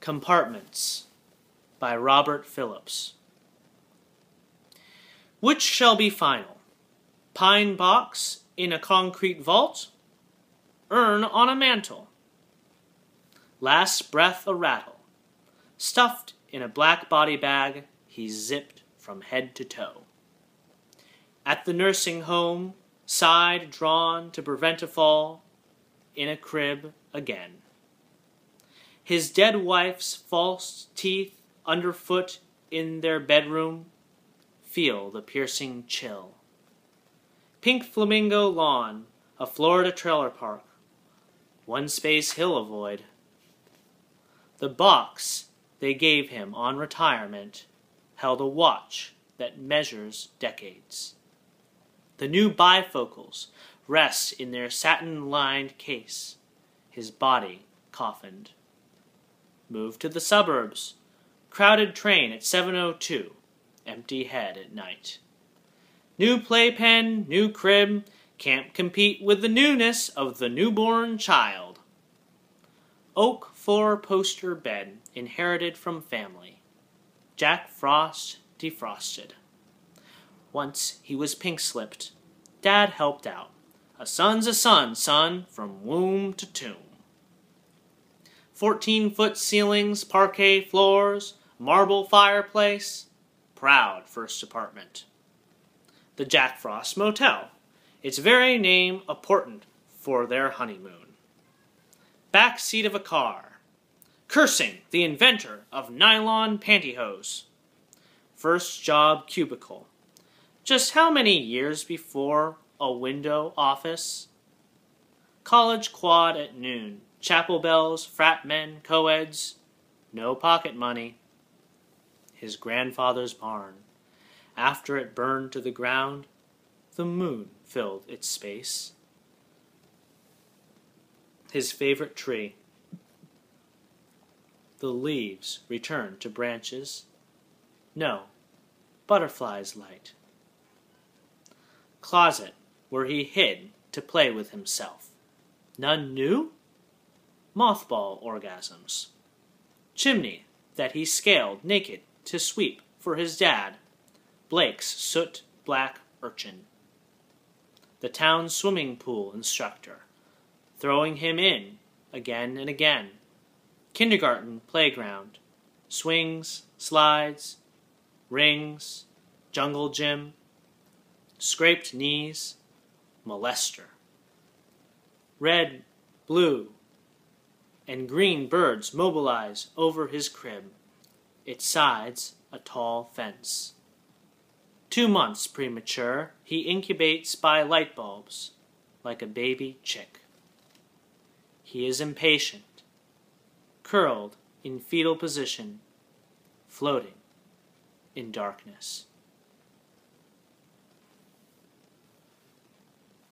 Compartments by Robert Phillips. Which shall be final? Pine box in a concrete vault? Urn on a mantel? Last breath a rattle. Stuffed in a black body bag, he's zipped from head to toe. At the nursing home, side drawn to prevent a fall, in a crib again. His dead wife's false teeth underfoot in their bedroom feel the piercing chill. Pink flamingo lawn, a Florida trailer park. One space he'll avoid. The box they gave him on retirement held a watch that measures decades. The new bifocals rest in their satin lined case, his body coffined. Move to the suburbs. Crowded train at 7.02. Empty head at night. New playpen, new crib, can't compete with the newness of the newborn child. Oak four poster bed, inherited from family. Jack Frost defrosted. Once he was pink slipped. Dad helped out. A son's a son, son, from womb to tomb. 14 foot ceilings, parquet floors, marble fireplace. Proud first apartment. The Jack Frost Motel, its very name important for their honeymoon. Back seat of a car. Cursing the inventor of nylon pantyhose. First job cubicle. Just how many years before a window office? College quad at noon chapel bells, frat men, coeds, no pocket money. His grandfather's barn. After it burned to the ground, the moon filled its space. His favorite tree. The leaves returned to branches. No, butterflies light. Closet where he hid to play with himself. None knew? Mothball orgasms. Chimney that he scaled naked to sweep for his dad, Blake's soot black urchin. The town swimming pool instructor, throwing him in again and again. Kindergarten playground, swings, slides, rings, jungle gym, scraped knees, molester. Red, blue, and green birds mobilize over his crib, its sides a tall fence. Two months premature, he incubates by light bulbs, like a baby chick. He is impatient, curled in fetal position, floating in darkness.